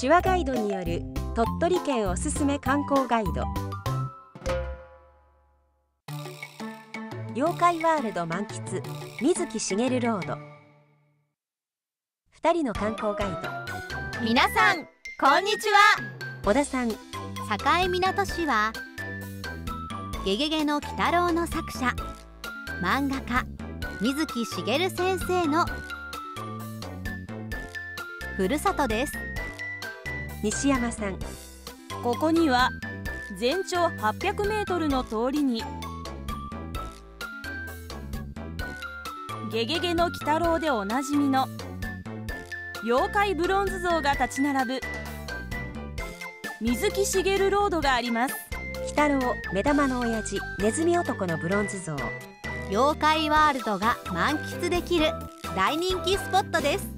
手話ガイドによる鳥取県おすすめ観光ガイド。妖怪ワールド満喫。水木しげるロード。二人の観光ガイド。皆さんこんにちは。小田さん。境港市はゲゲゲの鬼太郎の作者漫画家水木しげる先生のふるさとです西山さん。ここには全長800メートルの通りにゲゲゲの鬼太郎でおなじみの妖怪ブロンズ像が立ち並ぶ水木しげるロードがあります。鬼太郎目玉の親父ネズミ男のブロンズ像。妖怪ワールドが満喫できる大人気スポットです。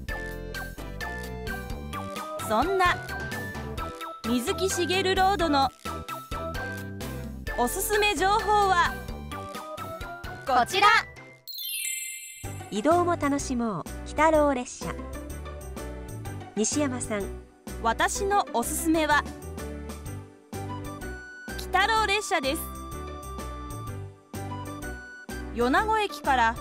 そんな水木しげるロードのおすすめ情報はこちら。移動も楽しもう。鬼太郎列車。西山さん。私のおすすめは鬼太郎列車です。米子駅から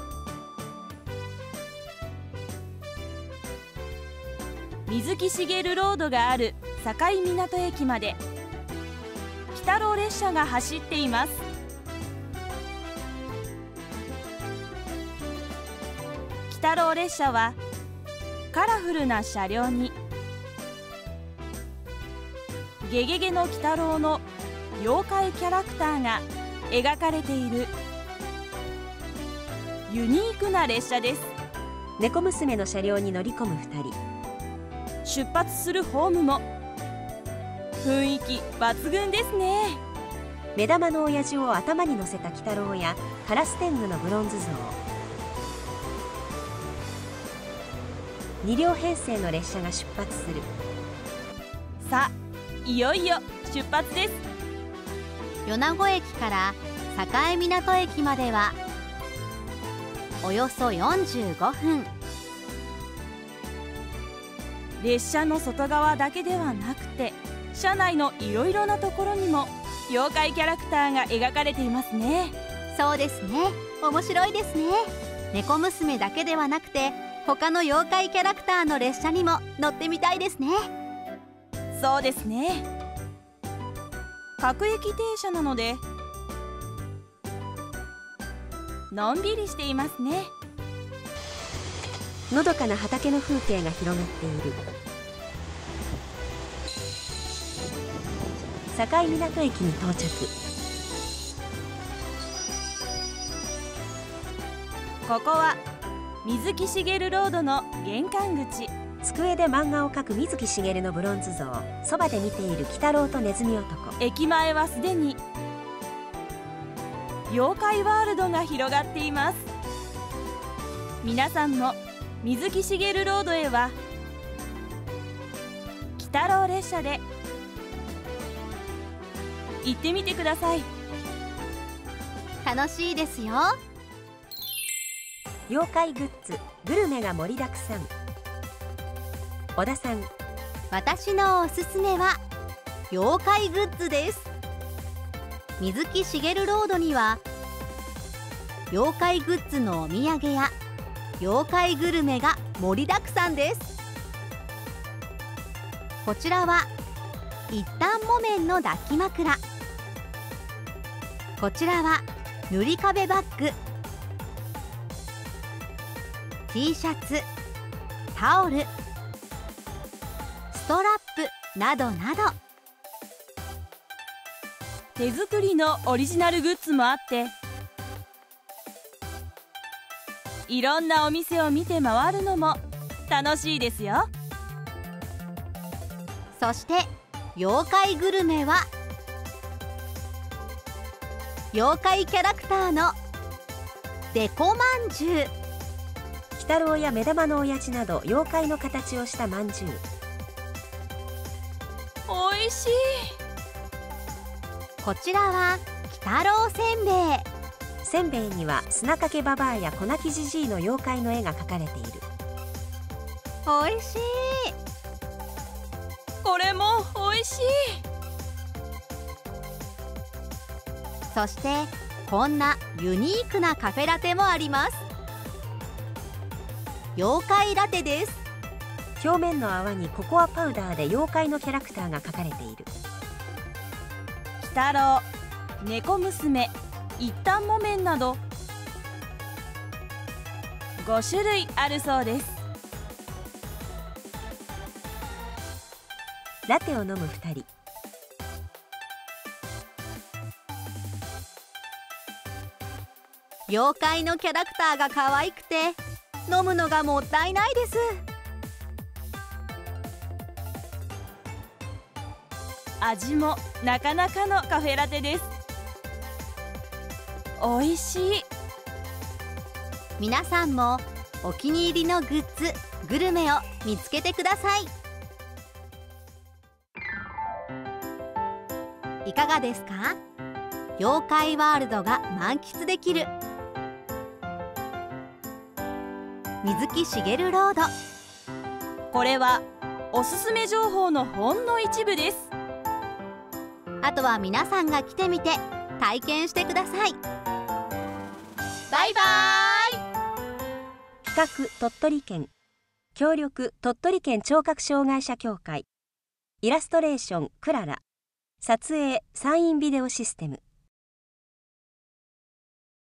水木しげるロードがある境港駅まで。鬼太郎列車が走っています。鬼太郎列車はカラフルな車両に。ゲゲゲの鬼太郎の妖怪キャラクターが描かれている。ユニークな列車です。猫娘の車両に乗り込む2人。出発するホームも雰囲気抜群ですね。目玉の親父を頭に乗せた鬼太郎やカラス天狗のブロンズ像。2両編成の列車が出発する。さあいよいよ出発です。米子駅から境港駅まではおよそ45分。列車の外側だけではなくて車内のいろいろなところにも妖怪キャラクターが描かれていますね。そうですね。面白いですね。猫娘だけではなくて他の妖怪キャラクターの列車にも乗ってみたいですね。そうですね。各駅停車なのでのんびりしていますね。のどかな畑の風景が広がっている境港駅に到着。ここは水木しげるロードの玄関口。机で漫画を描く水木しげるのブロンズ像。そばで見ている鬼太郎とネズミ男。駅前はすでに妖怪ワールドが広がっています。皆さんも水木しげるロードへは鬼太郎列車で行ってみてください。楽しいですよ。妖怪グッズグルメが盛りだくさん。小田さん。私のおすすめは妖怪グッズです。水木しげるロードには妖怪グッズのお土産や妖怪グルメが盛りだくさんです。こちらは一反木綿の抱き枕こちらは塗り壁バッグ。T シャツタオルストラップなどなど。手作りのオリジナルグッズもあっていろんなお店を見て回るのも楽しいですよ。そして妖怪グルメは妖怪キャラクターのデコまんじゅう。鬼太郎や目玉の親父など妖怪の形をしたまんじゅう。おいしい。こちらは鬼太郎せんべい。せんべいには砂かけババアや粉木じじいの妖怪の絵が描かれている。おいしい。これも美味しいそしてこんなユニークなカフェラテもあります。妖怪ラテです。表面の泡にココアパウダーで妖怪のキャラクターが描かれている。鬼太郎猫娘一旦木綿など5種類あるそうです。ラテを飲む2人妖怪のキャラクターが可愛くて飲むのがもったいないです。味もなかなかのカフェラテです。美味しい。皆さんもお気に入りのグッズグルメを見つけてください。いかがですか？妖怪ワールドが満喫できる水木しげるロード。これはおすすめ情報のほんの一部です。あとは皆さんが来てみて体験してください。バイバイ。企画鳥取県。協力鳥取県聴覚障害者協会。イラストレーションクララ。撮影サインビデオシステム。